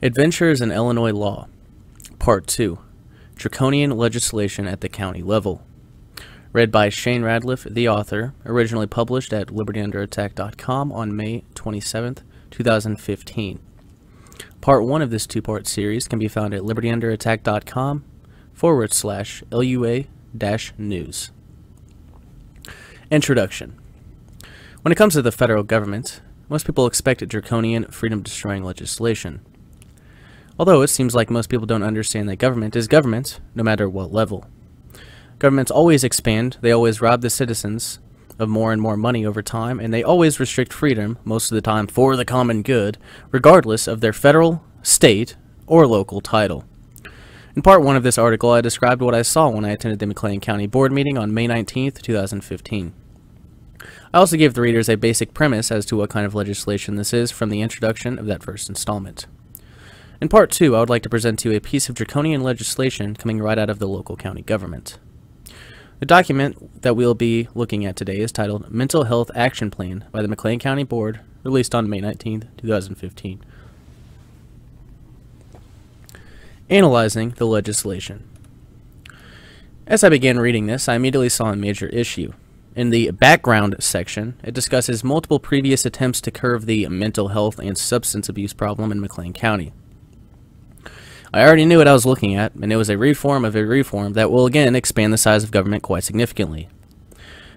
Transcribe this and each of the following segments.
Adventures in Illinois Law, Part 2 Draconian Legislation at the County Level. Read by Shane Radliff, the author, originally published at libertyunderattack.com on May 27, 2015. Part 1 of this two part series can be found at libertyunderattack.com forward slash LUA dash news. Introduction When it comes to the federal government, most people expect draconian, freedom destroying legislation. Although it seems like most people don't understand that government is government, no matter what level. Governments always expand, they always rob the citizens of more and more money over time, and they always restrict freedom, most of the time for the common good, regardless of their federal, state, or local title. In part 1 of this article, I described what I saw when I attended the McLean County Board meeting on May 19, 2015. I also gave the readers a basic premise as to what kind of legislation this is from the introduction of that first installment. In part 2, I would like to present to you a piece of draconian legislation coming right out of the local county government. The document that we'll be looking at today is titled Mental Health Action Plan by the McLean County Board, released on May 19, 2015. Analyzing the legislation. As I began reading this, I immediately saw a major issue. In the background section, it discusses multiple previous attempts to curb the mental health and substance abuse problem in McLean County. I already knew what I was looking at, and it was a reform of a reform that will again expand the size of government quite significantly.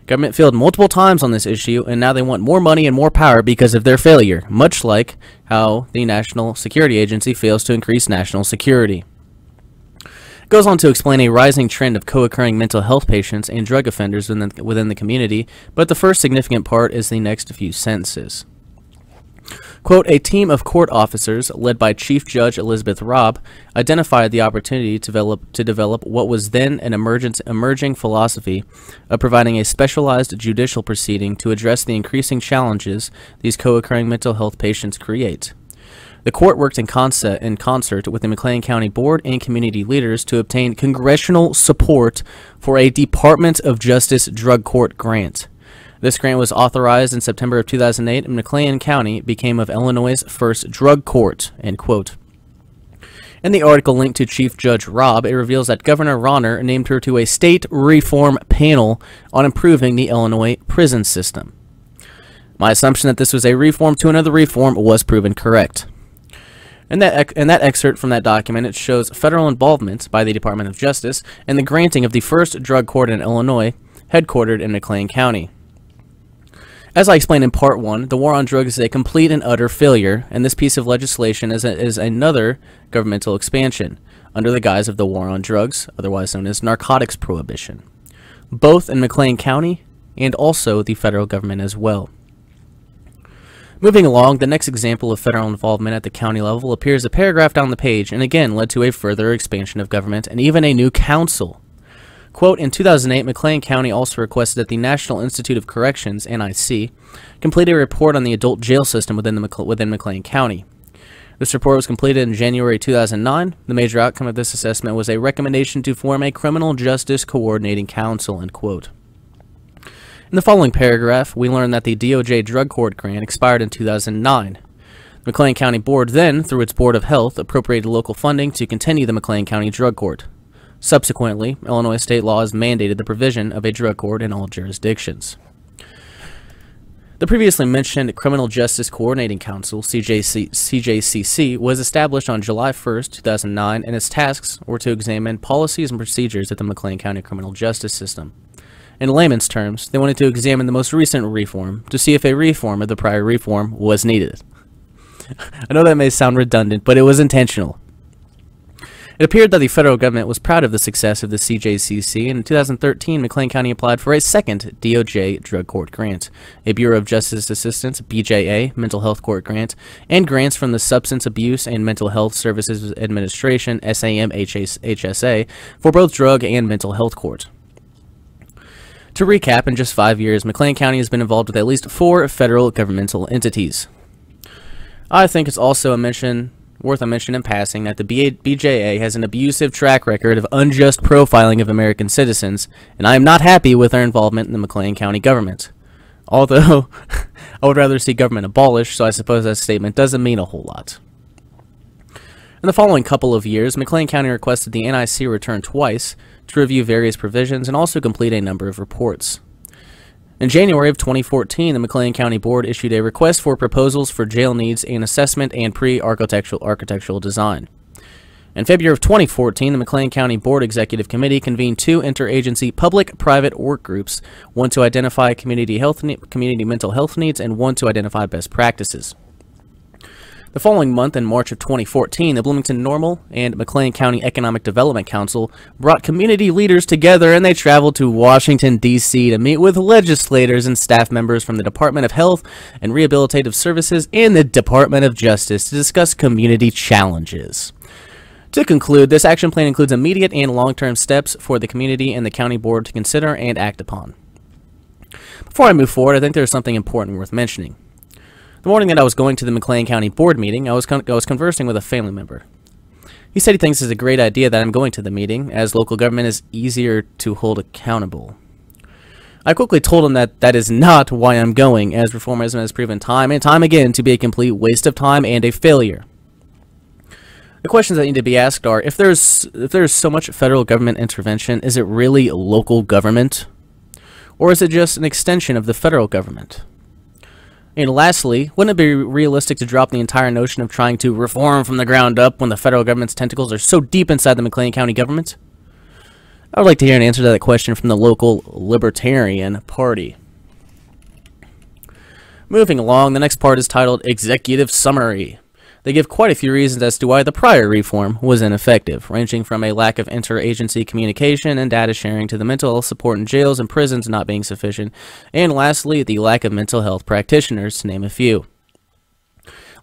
Government failed multiple times on this issue, and now they want more money and more power because of their failure, much like how the National Security Agency fails to increase national security. It goes on to explain a rising trend of co-occurring mental health patients and drug offenders within the, within the community, but the first significant part is the next few sentences. Quote, a team of court officers, led by Chief Judge Elizabeth Robb, identified the opportunity to develop, to develop what was then an emerging philosophy of providing a specialized judicial proceeding to address the increasing challenges these co-occurring mental health patients create. The court worked in concert, in concert with the McLean County Board and community leaders to obtain congressional support for a Department of Justice drug court grant. This grant was authorized in September of 2008, and McLean County became of Illinois' first drug court. End quote. In the article linked to Chief Judge Robb, it reveals that Governor Rauner named her to a state reform panel on improving the Illinois prison system. My assumption that this was a reform to another reform was proven correct. In that, in that excerpt from that document, it shows federal involvement by the Department of Justice in the granting of the first drug court in Illinois, headquartered in McLean County. As I explained in part one, the war on drugs is a complete and utter failure, and this piece of legislation is, a, is another governmental expansion under the guise of the war on drugs, otherwise known as narcotics prohibition, both in McLean County and also the federal government as well. Moving along, the next example of federal involvement at the county level appears a paragraph down the page and again led to a further expansion of government and even a new council Quote, in 2008, McLean County also requested that the National Institute of Corrections, NIC, complete a report on the adult jail system within, the, within McLean County. This report was completed in January 2009. The major outcome of this assessment was a recommendation to form a Criminal Justice Coordinating Council, end quote. In the following paragraph, we learn that the DOJ drug court grant expired in 2009. The McLean County Board then, through its Board of Health, appropriated local funding to continue the McLean County Drug Court. Subsequently, Illinois state law has mandated the provision of a drug court in all jurisdictions. The previously mentioned Criminal Justice Coordinating Council, CJC, CJCC, was established on July 1, 2009, and its tasks were to examine policies and procedures at the McLean County criminal justice system. In layman's terms, they wanted to examine the most recent reform to see if a reform of the prior reform was needed. I know that may sound redundant, but it was intentional. It appeared that the federal government was proud of the success of the CJCC, and in 2013, McLean County applied for a second DOJ drug court grant, a Bureau of Justice Assistance BJA mental health court grant, and grants from the Substance Abuse and Mental Health Services Administration SAM HSA for both drug and mental health court. To recap, in just five years, McLean County has been involved with at least four federal governmental entities. I think it's also a mention worth a mention in passing that the BJA has an abusive track record of unjust profiling of American citizens, and I am not happy with their involvement in the McLean County government. Although, I would rather see government abolished, so I suppose that statement doesn't mean a whole lot. In the following couple of years, McLean County requested the NIC return twice to review various provisions and also complete a number of reports. In January of 2014, the McLean County Board issued a request for proposals for jail needs and assessment and pre-architectural architectural design. In February of 2014, the McLean County Board Executive Committee convened two interagency public-private work groups, one to identify community health community mental health needs and one to identify best practices. The following month, in March of 2014, the Bloomington Normal and McLean County Economic Development Council brought community leaders together and they traveled to Washington, D.C. to meet with legislators and staff members from the Department of Health and Rehabilitative Services and the Department of Justice to discuss community challenges. To conclude, this action plan includes immediate and long-term steps for the community and the county board to consider and act upon. Before I move forward, I think there's something important worth mentioning. The morning that I was going to the McLean County Board meeting, I was, I was conversing with a family member. He said he thinks it's a great idea that I'm going to the meeting, as local government is easier to hold accountable. I quickly told him that that is not why I'm going, as reformism has proven time and time again to be a complete waste of time and a failure. The questions that need to be asked are, if there's, if there's so much federal government intervention, is it really local government? Or is it just an extension of the federal government? And lastly, wouldn't it be realistic to drop the entire notion of trying to reform from the ground up when the federal government's tentacles are so deep inside the McLean County government? I would like to hear an answer to that question from the local Libertarian Party. Moving along, the next part is titled Executive Summary. They give quite a few reasons as to why the prior reform was ineffective, ranging from a lack of interagency communication and data sharing to the mental health support in jails and prisons not being sufficient, and lastly, the lack of mental health practitioners, to name a few.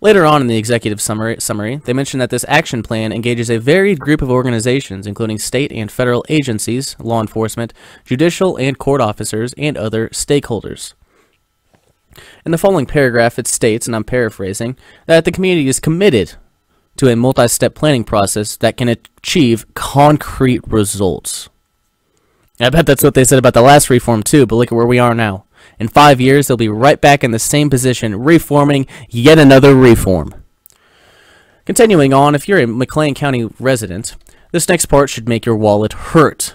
Later on in the executive summary, summary, they mention that this action plan engages a varied group of organizations, including state and federal agencies, law enforcement, judicial and court officers, and other stakeholders. In the following paragraph, it states, and I'm paraphrasing, that the community is committed to a multi-step planning process that can achieve concrete results. I bet that's what they said about the last reform too, but look at where we are now. In five years, they'll be right back in the same position, reforming yet another reform. Continuing on, if you're a McLean County resident, this next part should make your wallet hurt.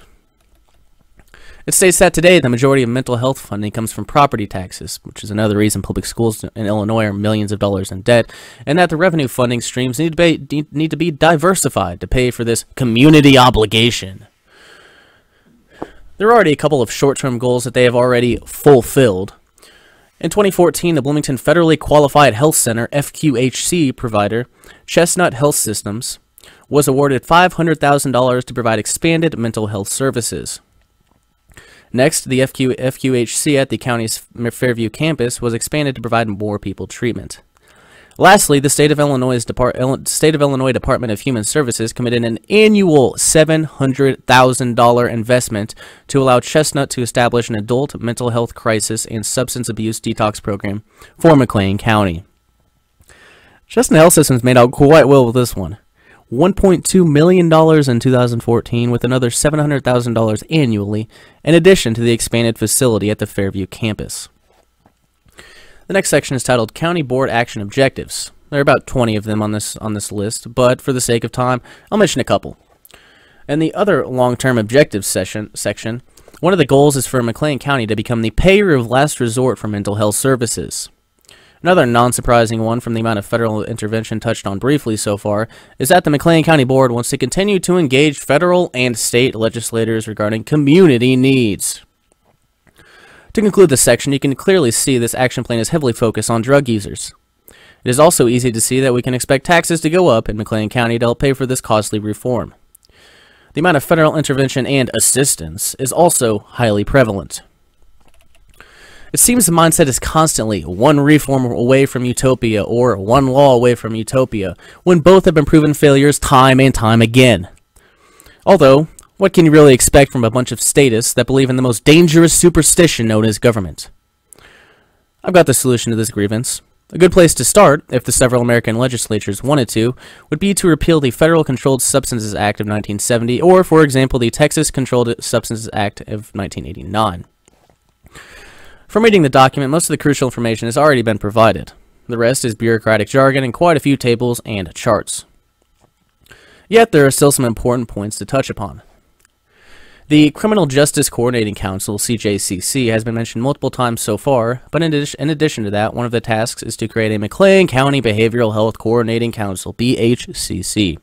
It states that today the majority of mental health funding comes from property taxes, which is another reason public schools in Illinois are millions of dollars in debt, and that the revenue funding streams need to be, need to be diversified to pay for this community obligation. There are already a couple of short-term goals that they have already fulfilled. In 2014, the Bloomington Federally Qualified Health Center FQHC provider, Chestnut Health Systems, was awarded $500,000 to provide expanded mental health services. Next, the FQ, FQHC at the county's Fairview campus was expanded to provide more people treatment. Lastly, the state of Illinois State of Illinois Department of Human Services committed an annual $700,000 investment to allow Chestnut to establish an adult mental health crisis and substance abuse detox program for McLean County. Chestnut Health Systems made out quite well with this one. $1.2 million in 2014 with another $700,000 annually in addition to the expanded facility at the Fairview campus. The next section is titled County Board Action Objectives. There are about 20 of them on this on this list, but for the sake of time, I'll mention a couple. In the other long-term objectives session, section, one of the goals is for McLean County to become the payer of last resort for mental health services. Another non-surprising one from the amount of federal intervention touched on briefly so far is that the McLean County Board wants to continue to engage federal and state legislators regarding community needs. To conclude this section, you can clearly see this action plan is heavily focused on drug users. It is also easy to see that we can expect taxes to go up in McLean County to help pay for this costly reform. The amount of federal intervention and assistance is also highly prevalent. It seems the mindset is constantly one reform away from utopia or one law away from utopia, when both have been proven failures time and time again. Although, what can you really expect from a bunch of statists that believe in the most dangerous superstition known as government? I've got the solution to this grievance. A good place to start, if the several American legislatures wanted to, would be to repeal the Federal Controlled Substances Act of 1970, or, for example, the Texas Controlled Substances Act of 1989. From reading the document, most of the crucial information has already been provided. The rest is bureaucratic jargon and quite a few tables and charts. Yet there are still some important points to touch upon. The Criminal Justice Coordinating Council, CJCC, has been mentioned multiple times so far, but in, addition, in addition to that, one of the tasks is to create a McLean County Behavioral Health Coordinating Council, BHCC.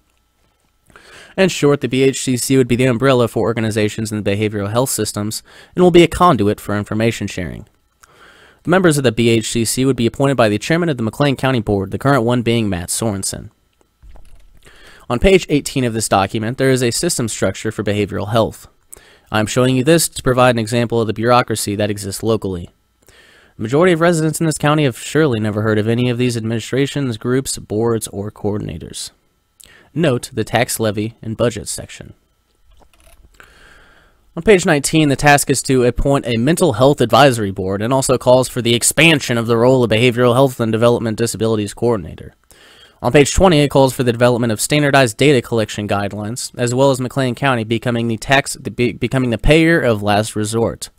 In short, the BHCC would be the umbrella for organizations in the behavioral health systems and will be a conduit for information sharing. The members of the BHCC would be appointed by the chairman of the McLean County Board, the current one being Matt Sorensen. On page 18 of this document, there is a system structure for behavioral health. I'm showing you this to provide an example of the bureaucracy that exists locally. The majority of residents in this county have surely never heard of any of these administrations, groups, boards, or coordinators. Note the tax levy and budget section. On page 19, the task is to appoint a mental health advisory board and also calls for the expansion of the role of behavioral health and development disabilities coordinator. On page 20, it calls for the development of standardized data collection guidelines, as well as McLean County becoming the tax the, be, becoming the payer of last resort.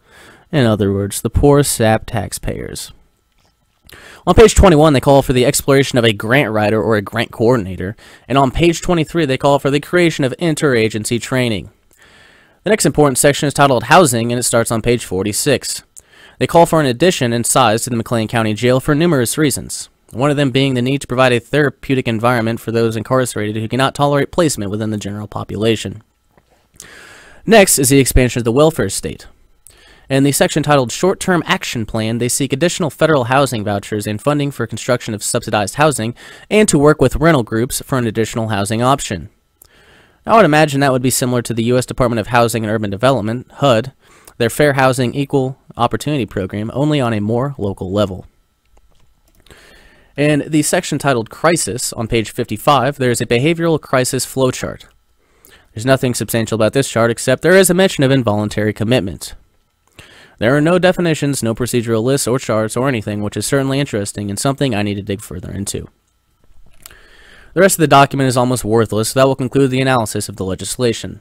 In other words, the poor sap taxpayers. On page 21, they call for the exploration of a grant writer or a grant coordinator, and on page 23, they call for the creation of interagency training. The next important section is titled Housing, and it starts on page 46. They call for an addition in size to the McLean County Jail for numerous reasons one of them being the need to provide a therapeutic environment for those incarcerated who cannot tolerate placement within the general population. Next is the expansion of the welfare state. In the section titled Short Term Action Plan, they seek additional federal housing vouchers and funding for construction of subsidized housing and to work with rental groups for an additional housing option. I would imagine that would be similar to the U.S. Department of Housing and Urban Development, HUD, their Fair Housing Equal Opportunity Program, only on a more local level. In the section titled Crisis on page 55, there is a behavioral crisis flowchart. There's nothing substantial about this chart except there is a mention of involuntary commitment. There are no definitions, no procedural lists or charts or anything, which is certainly interesting and something I need to dig further into. The rest of the document is almost worthless, so that will conclude the analysis of the legislation.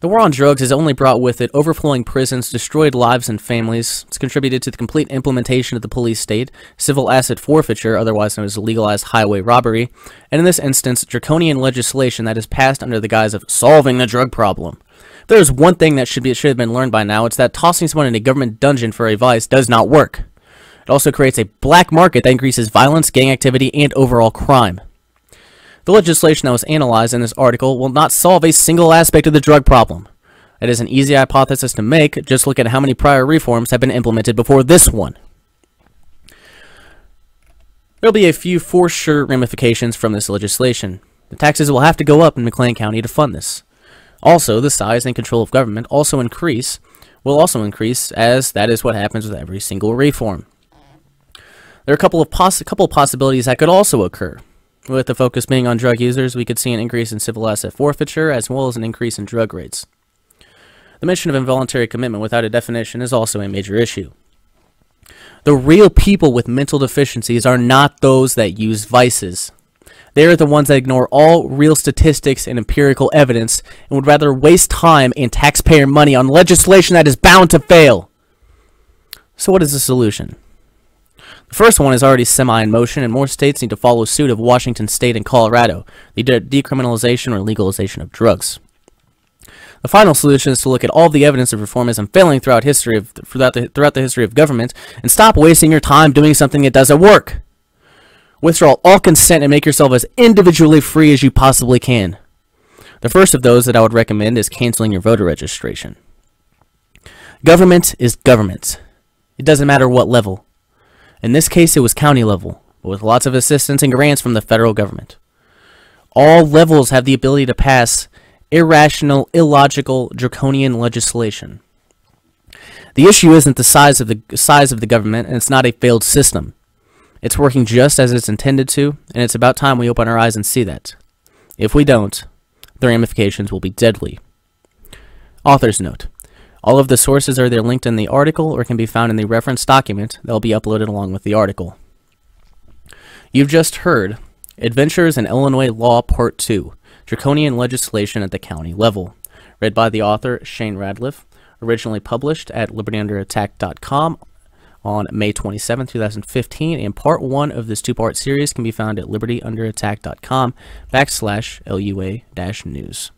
The war on drugs has only brought with it overflowing prisons, destroyed lives and families. It's contributed to the complete implementation of the police state, civil asset forfeiture, otherwise known as legalized highway robbery, and in this instance, draconian legislation that is passed under the guise of solving the drug problem. If there is one thing that should be should have been learned by now, it's that tossing someone in a government dungeon for a vice does not work. It also creates a black market that increases violence, gang activity, and overall crime. The legislation that was analyzed in this article will not solve a single aspect of the drug problem. It is an easy hypothesis to make, just look at how many prior reforms have been implemented before this one. There will be a few for sure ramifications from this legislation. The taxes will have to go up in McLean County to fund this. Also, the size and control of government also increase, will also increase, as that is what happens with every single reform. There are a couple of, poss couple of possibilities that could also occur. With the focus being on drug users, we could see an increase in civil asset forfeiture as well as an increase in drug rates. The mention of involuntary commitment without a definition is also a major issue. The real people with mental deficiencies are not those that use vices. They are the ones that ignore all real statistics and empirical evidence and would rather waste time and taxpayer money on legislation that is bound to fail. So what is the solution? The first one is already semi in motion, and more states need to follow suit of Washington State and Colorado, the de decriminalization or legalization of drugs. The final solution is to look at all the evidence of reformism failing throughout history of throughout the throughout the history of government and stop wasting your time doing something that doesn't work. Withdraw all consent and make yourself as individually free as you possibly can. The first of those that I would recommend is canceling your voter registration. Government is government. It doesn't matter what level. In this case, it was county level, but with lots of assistance and grants from the federal government. All levels have the ability to pass irrational, illogical, draconian legislation. The issue isn't the size of the size of the government, and it's not a failed system. It's working just as it's intended to, and it's about time we open our eyes and see that. If we don't, the ramifications will be deadly. Author's note. All of the sources are either linked in the article or can be found in the reference document that will be uploaded along with the article. You've just heard Adventures in Illinois Law Part 2 Draconian Legislation at the County Level, read by the author Shane Radliff, originally published at libertyunderattack.com on May 27, 2015, and part one of this two-part series can be found at libertyunderattack.com backslash LUA-news.